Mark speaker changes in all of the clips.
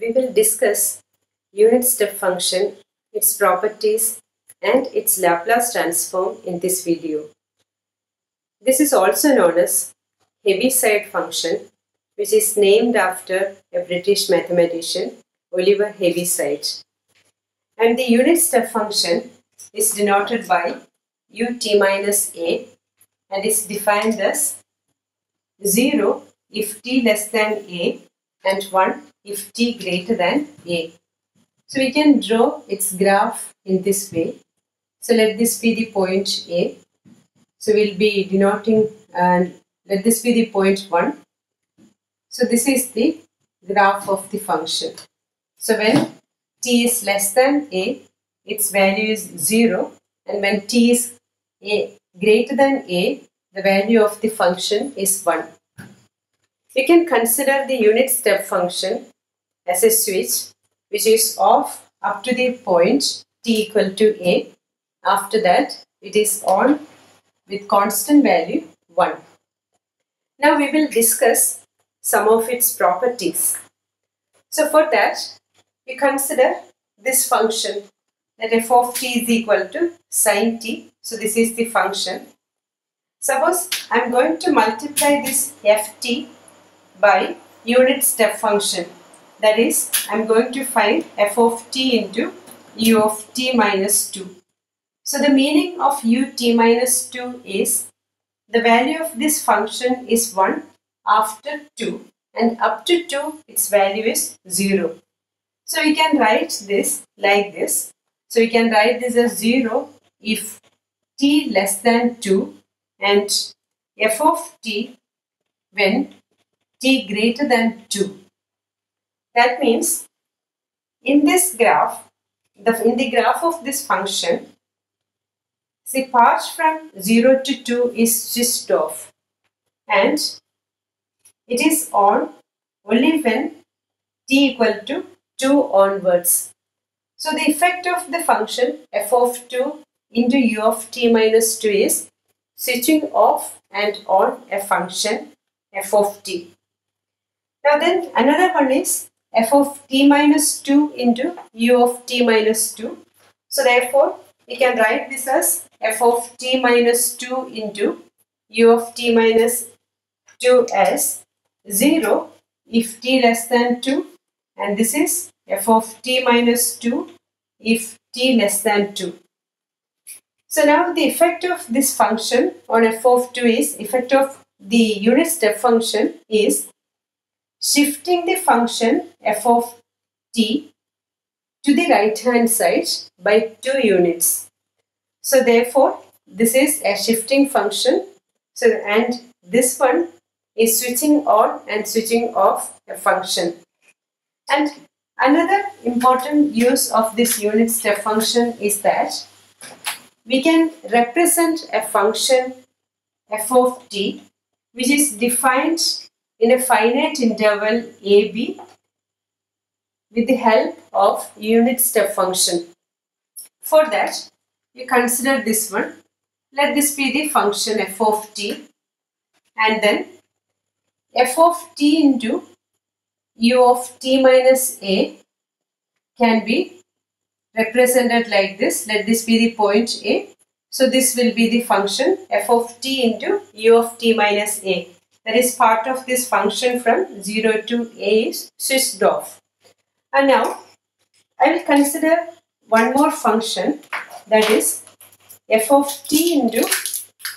Speaker 1: we will discuss unit step function, its properties and its Laplace transform in this video. This is also known as Heaviside function which is named after a British mathematician Oliver Heaviside. And the unit step function is denoted by ut minus a and is defined as 0 if t less than a and 1 if t greater than a. So we can draw its graph in this way. So let this be the point A. So we'll be denoting and let this be the point 1. So this is the graph of the function. So when t is less than a, its value is 0 and when t is a greater than a, the value of the function is 1. We can consider the unit step function as a switch which is off up to the point t equal to a. After that it is on with constant value 1. Now we will discuss some of its properties. So for that we consider this function that f of t is equal to sine t. So this is the function. Suppose I am going to multiply this ft by unit step function that is, I'm going to find f of t into u of t minus 2. So the meaning of ut minus 2 is the value of this function is 1 after 2 and up to 2 its value is 0. So we can write this like this. So we can write this as 0 if t less than 2 and f of t when t greater than 2. That means in this graph, the, in the graph of this function, the part from 0 to 2 is switched off and it is on only when t equal to 2 onwards. So the effect of the function f of 2 into u of t minus 2 is switching off and on a function f of t. Now then another one is f of t minus 2 into u of t minus 2. So therefore, we can write this as f of t minus 2 into u of t minus 2 as 0 if t less than 2 and this is f of t minus 2 if t less than 2. So now the effect of this function on f of 2 is effect of the unit step function is shifting the function f of t to the right hand side by 2 units. So therefore, this is a shifting function. So and this one is switching on and switching off a function. And another important use of this unit step function is that we can represent a function f of t which is defined in a finite interval AB with the help of unit step function. For that, we consider this one. Let this be the function f of t and then f of t into u of t minus a can be represented like this. Let this be the point a. So this will be the function f of t into u of t minus a that is part of this function from 0 to a is off. And now I will consider one more function that is f of t into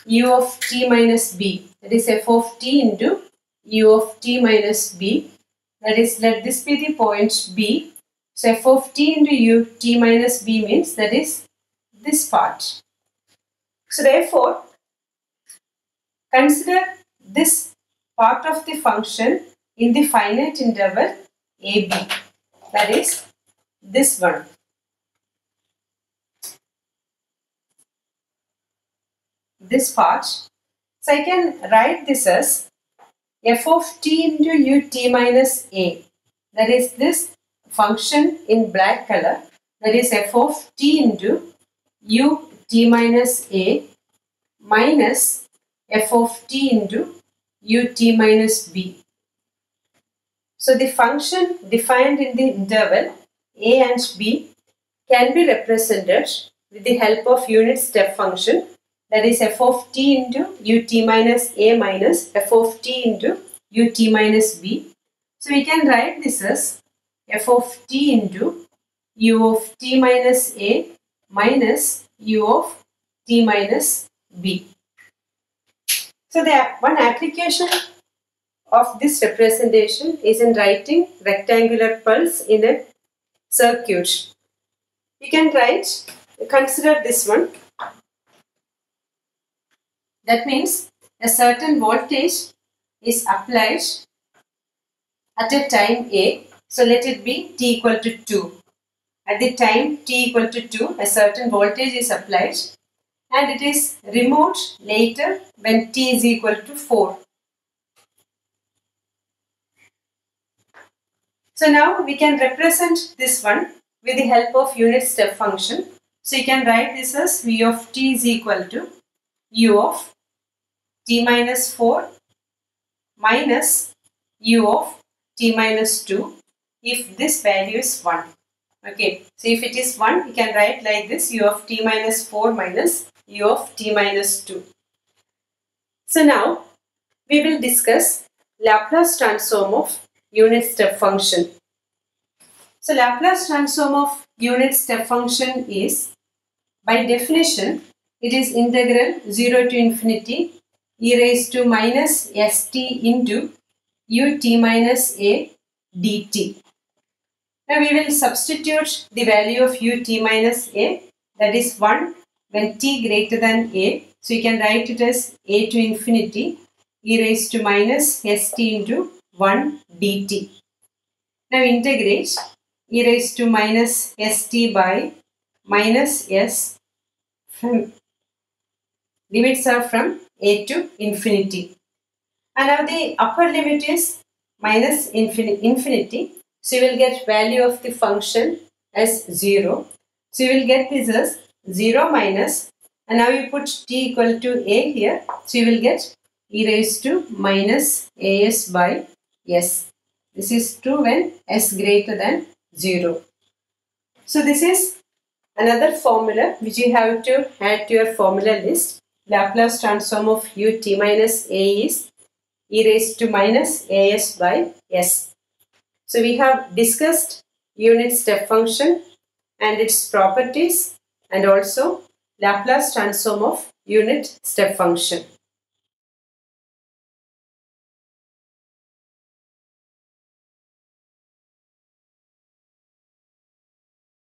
Speaker 1: u of t minus b. That is f of t into u of t minus b. That is let this be the point b. So f of t into u t minus b means that is this part. So therefore consider this part of the function in the finite interval AB. That is this one. This part. So I can write this as f of t into ut minus a. That is this function in black color. That is f of t into ut minus a minus f of t into ut minus b. So the function defined in the interval a and b can be represented with the help of unit step function that is f of t into ut minus a minus f of t into ut minus b. So we can write this as f of t into u of t minus a minus u of t minus b. So the one application of this representation is in writing rectangular pulse in a circuit. You can write, consider this one. That means a certain voltage is applied at a time A. So let it be t equal to 2. At the time t equal to 2, a certain voltage is applied and it is removed later when t is equal to 4. So now we can represent this one with the help of unit step function. So you can write this as v of t is equal to u of t minus 4 minus u of t minus 2 if this value is 1. Okay, so if it is 1, we can write like this u of t minus 4 minus u of t minus 2. So now we will discuss Laplace transform of unit step function. So Laplace transform of unit step function is by definition it is integral 0 to infinity e raised to minus st into ut minus a dt. Now we will substitute the value of ut minus a that is 1 when t greater than a. So you can write it as a to infinity e raised to minus st into 1 dt. Now integrate e raised to minus st by minus s from limits are from a to infinity. And now the upper limit is minus infinity. So you will get value of the function as 0. So you will get this as 0 minus and now you put t equal to a here. So you will get e raised to minus as by s. This is true when s greater than 0. So this is another formula which you have to add to your formula list. Laplace transform of ut minus a is e raised to minus as by s. So we have discussed unit step function and its properties and also Laplace transform of unit step function.